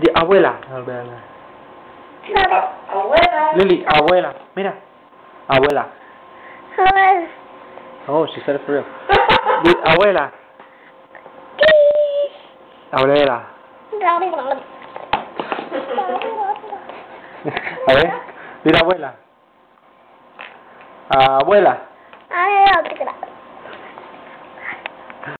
Di abuela. Abuela. Lily, abuela. Mira. Abuela. Abuela. Oh, she said it for real. Di abuela. Abuela. A ver. Di abuela. Abuela. Ay, otra.